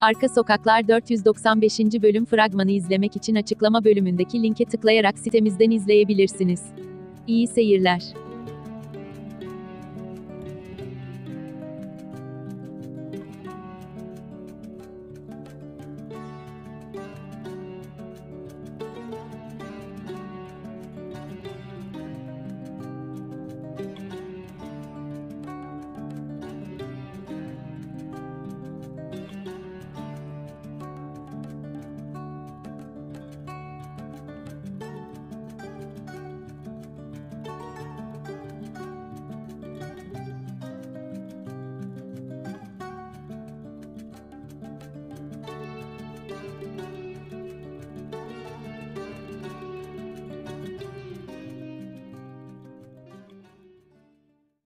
Arka Sokaklar 495. bölüm fragmanı izlemek için açıklama bölümündeki linke tıklayarak sitemizden izleyebilirsiniz. İyi seyirler.